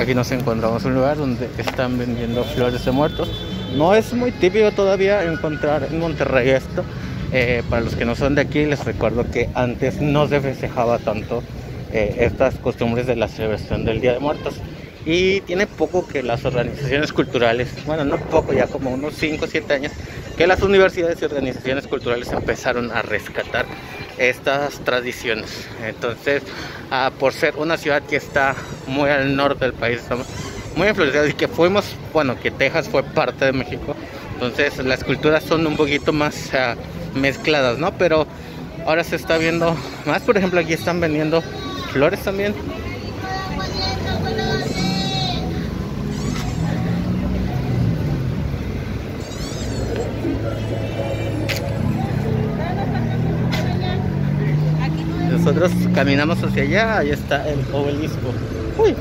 Aquí nos encontramos un lugar donde están vendiendo flores de muertos. No es muy típico todavía encontrar en Monterrey esto. Eh, para los que no son de aquí, les recuerdo que antes no se festejaba tanto eh, estas costumbres de la celebración del Día de Muertos. Y tiene poco que las organizaciones culturales, bueno, no poco, ya como unos 5 o 7 años, que las universidades y organizaciones culturales empezaron a rescatar estas tradiciones. Entonces, ah, por ser una ciudad que está muy al norte del país, estamos muy influenciados y que fuimos, bueno, que Texas fue parte de México, entonces las culturas son un poquito más ah, mezcladas, ¿no? Pero ahora se está viendo más, por ejemplo, aquí están vendiendo flores también. Nosotros caminamos hacia allá, ahí está el obelisco. Uy,